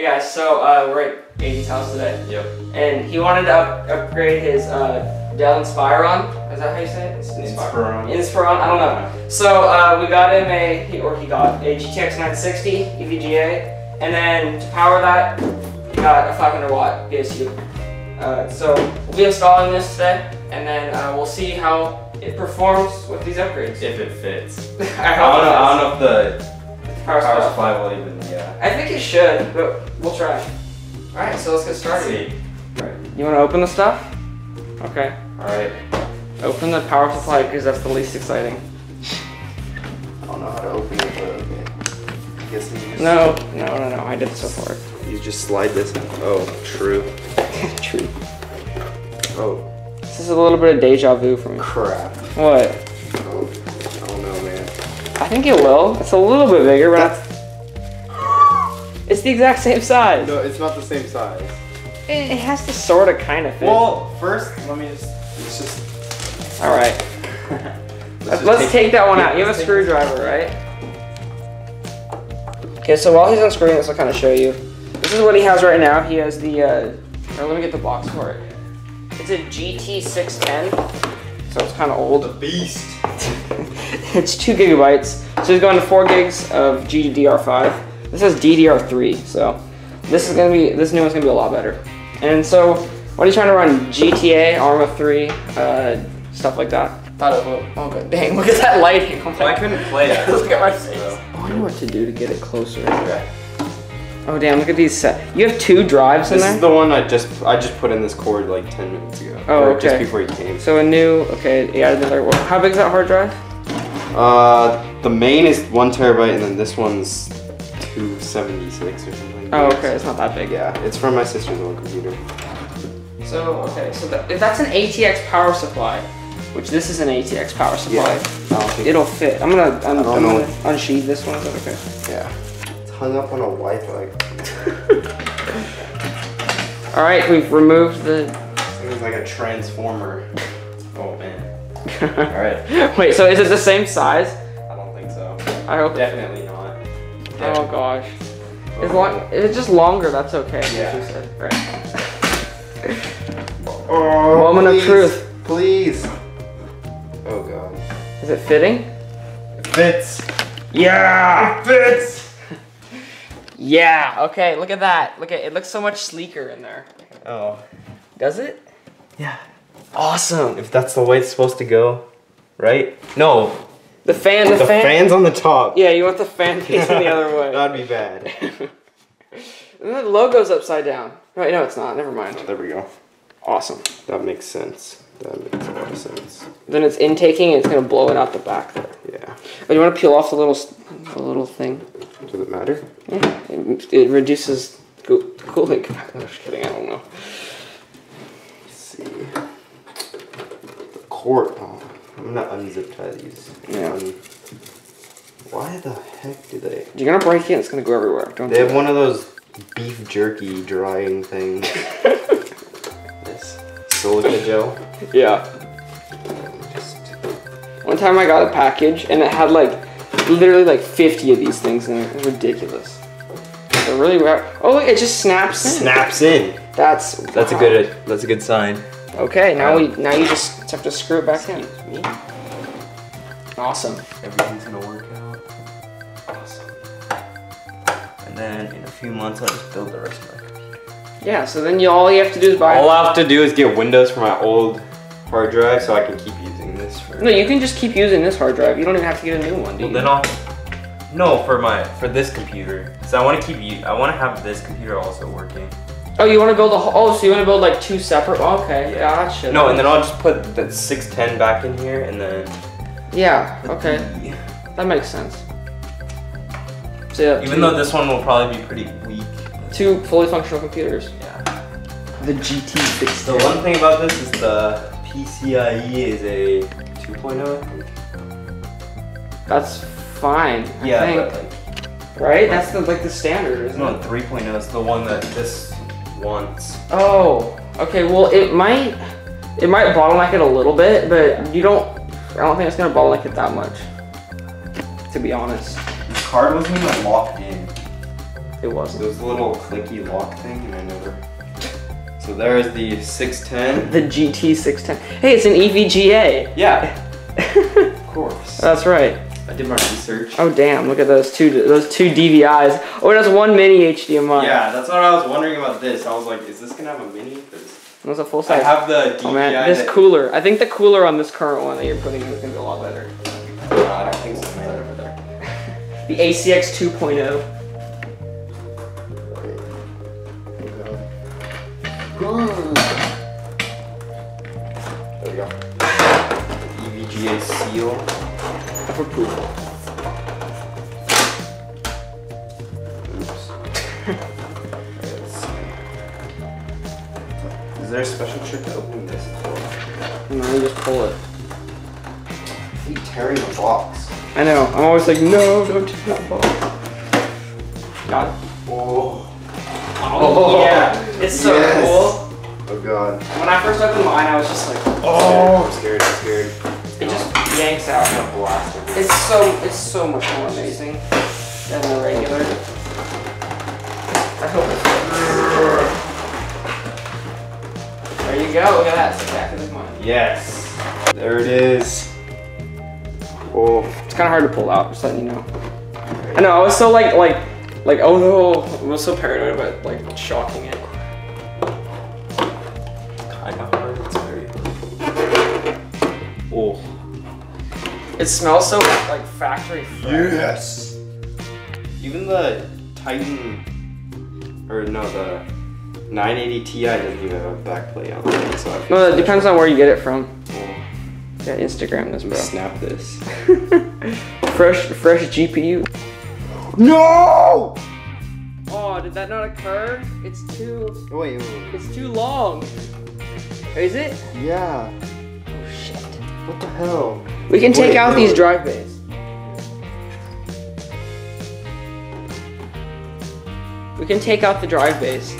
Hey guys, so uh, we're at Aiden's house today, Yep. and he wanted to up- upgrade his uh, Dell Inspiron. Is that how you say it? Inspiron. Inspiron. I don't know. So uh, we got him a, or he got a GTX 960 EVGA, and then to power that, he got a 500 watt PSU. Uh, so we'll be installing this today, and then uh, we'll see how it performs with these upgrades. If it fits. I I don't know. I don't know if the power supply. supply will even. I think it should, but we'll try. All right, so let's get Let's started. Right. You want to open the stuff? Okay. All right. Open the power supply because that's the least exciting. I don't know how to open it, but okay. I guess. No, no, no, no. I did so far. You just slide this. In. Oh, true. True. Oh, This is a little bit of deja vu for me. crap. What? Oh, I don't know, man. I think it will. It's a little bit bigger, but it's the exact same size. No, it's not the same size. It, it has to sort of kind of fit. Well, first, let me just. Let's just. All right. Let's, Let's, just take, that one yeah, out. You have a let's screwdriver, right? Okay, so while he's unscrewing this, I'll kind of show you. This is what he has right now. He has the, uh, or let me get the box for it. It's a GT610, so it's kind of old. The beast. it's two gigabytes. So he's going to four gigs of GDDR5. This is DDR3, so this is gonna be this new one's gonna be a lot better. And so, what are you trying to run? GTA, Arma 3, uh, stuff like that. Thought it would. Oh god, dang! Look at that lighting. Oh, Well, I couldn't play it. Look at my face. so-. I wonder what to do to get it closer. Okay. Oh damn! Look at these set. You have two drives in there. This is the one I just I just put in this cord like 10 minutes ago. Oh, Or Just before you came. so a new. Okay, yeah, another. one. How big is that hard drive? Uh, the main is one terabyte, and then this one's 276 or something. Oh, okay, it's not that big. Yeah, it's from my sister's old computer. So, okay, so that, if that's an ATX power supply, which this is an ATX power supply, Yeah. I don't think. it'll fit. I'm gonna, I'm, I don't I'm gonna unsheath this one. Is that okay? Yeah. It's hung up on a Wi-Fi. All right, we've removed the. It's like a transformer. Oh man. All right. Wait, so is it the same size? I don't think so. I hope. Definitely not. Oh gosh. As long, if it's just longer, that's okay. Yeah. She said. Right. Oh, Moment of truth. Please. Oh god. Is it fitting? It fits. Yeah. It fits. Yeah. Okay. Look at that. Look at it. Looks so much sleeker in there. Oh. Does it? Yeah. Awesome. If that's the way it's supposed to go, right? No. The fan. The, The fan. fan's on the top. Yeah, you want the fan facing the other way. That'd be bad. And the logo's upside down. Right, no, it's not. Never mind. There we go. Awesome. That makes sense. That makes a lot of sense. Then it's intaking and it's gonna blow it out the back there. Yeah. Oh, you want to peel off the little, the little thing? Does it matter? Yeah. It, it reduces cooling. I'm just kidding. I don't know. Let's see. The cord. Oh, I'm gonna unzip tie these. Yeah. Um, why the heck do they? You're gonna break it. It's gonna go everywhere. Don't. They do have that. one of those beef jerky drying things. this silica gel. Yeah. Just One time I got a package and it had like literally like 50 of these things in it. It was ridiculous. They're really rare. Oh, look, it just snaps in. snaps in. That's That's a good. That's a good sign. Okay, now we now you just have to screw it back in. Awesome. Everything's gonna work out. Awesome. And then in a few months, I'll just build the rest of my computer. Yeah. So then you all you have to do is buy. All I have to do is get Windows for my old hard drive, so I can keep using this for. No, you can just keep using this hard drive. You don't even have to get a new one, do Well, you? then I'll. No, for my for this computer. So I want to keep you. I want to have this computer also working. Oh, you want to build a whole? Oh, so you want to build like two separate? Oh, okay, Yeah. gotcha. No, and then I'll just put the 610 back in here, and then. Yeah. Okay, that makes sense. So yeah, Even two, though this one will probably be pretty weak. two fully functional computers. Yeah. The GT6. The one thing about this is the PCIe is a 2.0. I think. That's fine. I Yeah, think. but like, right? That's the like the standard, isn't no, it? 3.0 is the one that this wants. Oh, okay. Well, it might it might bottleneck it a little bit, but you don't. I don't think it's gonna bottleneck it that much. To be honest. This card wasn't even locked in. It wasn't. It was a little clicky lock thing, and I never. So there is the 610. The GT610. Hey, it's an EVGA. Yeah, of course. That's right. I did my research. Oh damn! Look at those two those two DVIs. Oh, it has one mini HDMI. Yeah, that's what I was wondering about this. I was like, is this gonna have a mini? It was a full size. I have the DVI. Oh man, this cooler. I think the cooler on this current one that you're putting is gonna be a lot better. Uh, I don't think so, man. over there. The ACX 2.0. There we go. EVGA seal. For approval. Oops. Let's see. Is there a special trick to opening this as well? And then you just pull it. I keep tearing the box. I know. I'm always like, no, don't tear that box. Got it. Oh. oh. Oh, yeah. It's so Yes. cool. Oh god. When I first opened mine, I was just like, Oh. I'm scared. I'm scared. it just yanks out. I'm blasted. It's so it's so much more amazing than the regular. I hope it's There you go, look at that, it's exactly like mine. Yes. There it is. Oh. It's kinda hard to pull out, just letting you know. I know, I was so like like like oh no I was so paranoid about like shocking it. It smells so like factory fresh. Yes. Even the Titan, or no, the 980 Ti doesn't even have a backplate on it. So I feel No, it depends on where you get it from. Oh, Yeah, Instagram this I'm bro. snap this. fresh fresh GPU. No! Oh, did that not occur? It's too Wait, wait, wait. it's too long. Is it? Yeah. What the hell? We can take Wait, out no. these drive bays. We can take out the drive bays,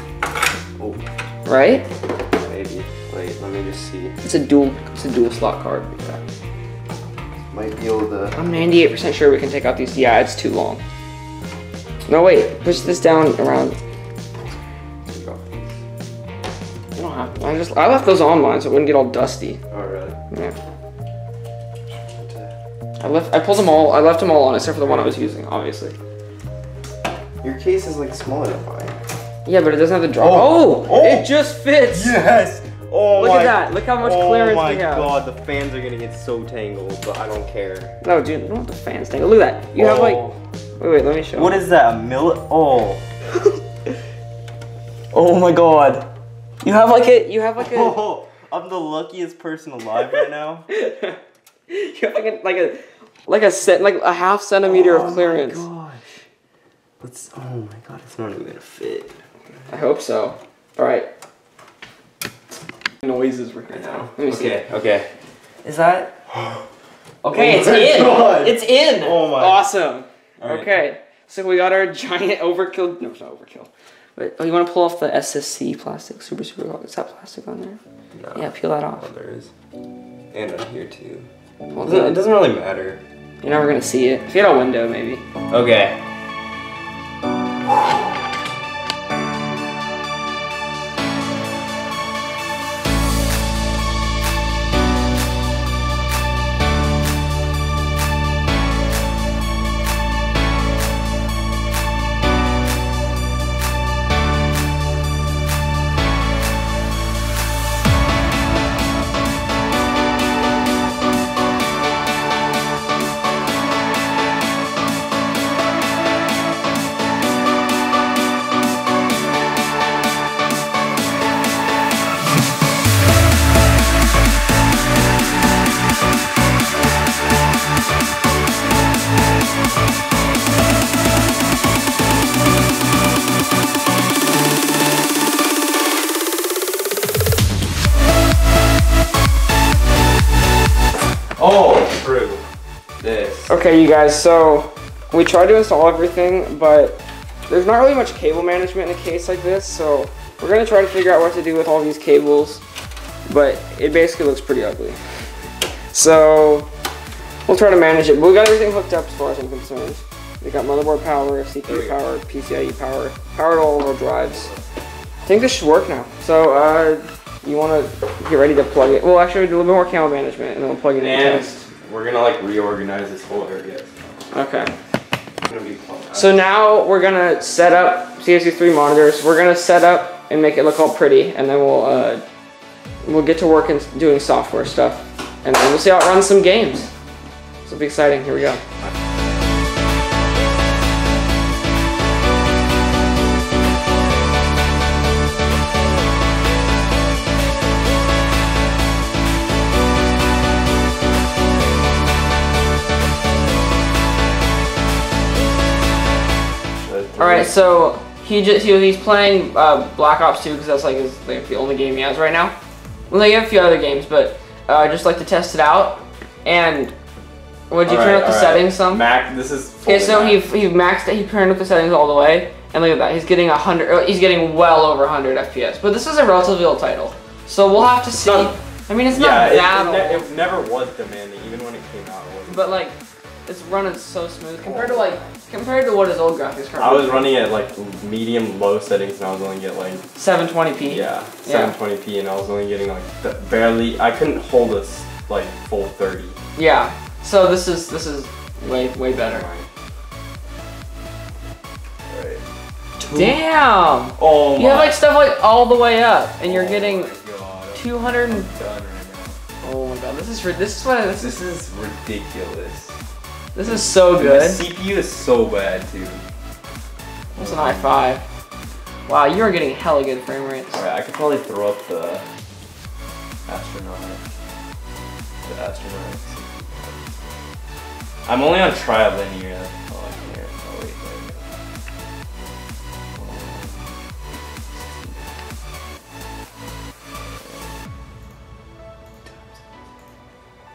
Oh, right? maybe. Wait, let me just see. It's a dual it's a dual slot card. Yeah. Might be able to. I'm 98% sure we can take out these. Yeah, it's too long. No wait, push this down around. You don't have to. I just I left those on mine so it wouldn't get all dusty. Oh, really? Yeah. I left I pulled them all I left them all on except for the one I was using, obviously. Your case is like smaller than mine. Yeah, but it doesn't have the drop. Oh, Oh, oh. it just fits. Yes! Oh Look my at that. Look how much oh clearance my we have. god, the fans are gonna get so tangled, but I don't care. No, dude, you don't have the fans thing. Look at that. You have like Oh. wait, wait, let me show. What is that? A milli? Oh. oh my god. you have like a you have like a Oh, I'm the luckiest person alive right now. you have like a like a like a set like a half centimeter Oh of clearance. Oh my gosh. Let's. Oh my god, it's not even gonna fit. I hope so. All right. Noises we're now. Let me see. Okay. Okay. Is that? Okay, Oh it's my in. God. It's in. Oh my- Awesome. All right. Okay, so we got our giant overkill. No, it's not overkill. But oh, you want to pull off the SSC plastic? Super super. hot. Is that plastic on there? No. Yeah, peel that off. Oh, there is. And on here too. Well, It doesn't, it doesn't really matter. You're never gonna see it. If you had a window, maybe. Okay. Okay, you guys. So we tried to install everything, but there's not really much cable management in a case like this. So we're gonna try to figure out what to do with all these cables, but it basically looks pretty ugly. So we'll try to manage it. But we got everything hooked up as far as I'm concerned. We got motherboard power, CPU power, PCIe power, powered all of our drives. I think this should work now. So, uh, you want to get ready to plug it. Well, actually, do a little bit more cable management, and then we'll plug it in. We're gonna like reorganize this whole area. Okay. It's gonna be fun. So now we're gonna set up CSU3 monitors. We're gonna set up and make it look all pretty, and then we'll uh, we'll get to work and doing software stuff, and then we'll see how it runs some games. So it'll be exciting. Here we go. All right, so he just he, he's playing uh, Black Ops 2 because that's like his like the only game he has right now. Well, they have a few other games, but uh, I just like to test it out. And would you turn up the settings some? Mac, this is. Okay, so he he maxed it. He turned up the settings all the way, and look at that. He's getting a hundred. uh, He's getting well over 100 FPS. But this is a relatively old title, so we'll have to see. not- I mean, it's Yeah, not it, that it, ne- it never was demanding, even when it came out. It but like, it's running so smooth compared to like compared to what his old graphics card. I was running at like medium low settings, and I was only getting like 720p. yeah, Yeah. 720p, and I was only getting like th- barely. I couldn't hold this like full 30. Yeah. So this is this is way way better. Alright. Damn. Oh You have like stuff like all the way up, and you're Oh getting 200. right. Oh my god, this is ri- this is what this is. This is ridiculous. This is so And good. The CPU is so bad too. It's an i5. Wow, you are getting hella good frame rates. Alright, I could probably throw up the anisotropic. The anisotropic. I'm only on trilinear. That's all I care. Oh, oh wait, there we go.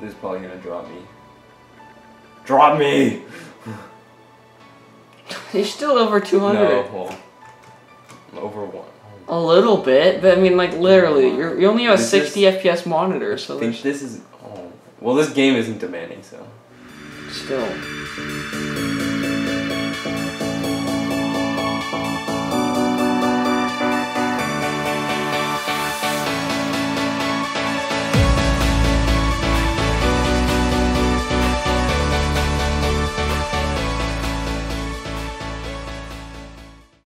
This is probably gonna drop me. Drop me! You're still over 200. No, well, I'm over one. A little bit, but I mean, like literally, you're you only have a This 60 FPS monitor, so I think this is. Oh. Well, this game isn't demanding, so. still.